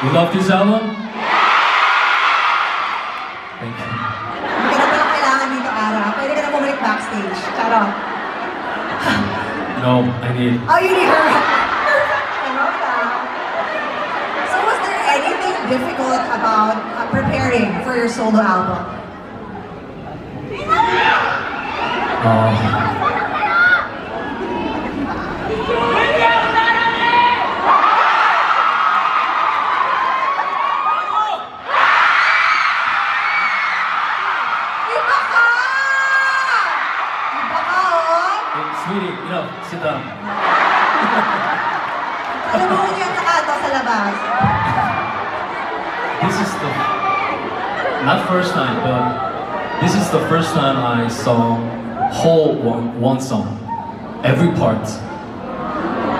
You love this album? Thank you. Hindi ka pala kailangan dito, Ara. Pwede ka na bumalik backstage. Charot. No, I need. Oh, you need her. I love that. So was there anything difficult about uh, preparing for your solo album? Uh, hey, sweetie, you know, sit down. Alam mo kung yan nakato sa labas. This is the not first time, but this is the first time I saw whole one, one song, every part.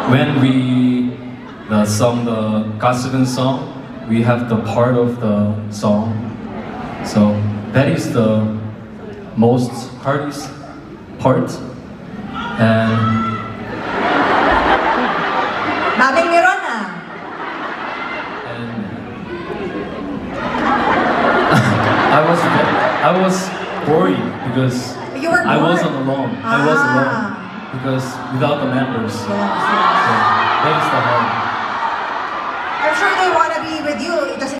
When we the song the gospel song, we have the part of the song. So that is the most hardest part, Babing meron ah. and I was I was worried because You were I wasn't alone. I was Ah. alone because without the members. So Yes, yes. that is the hard.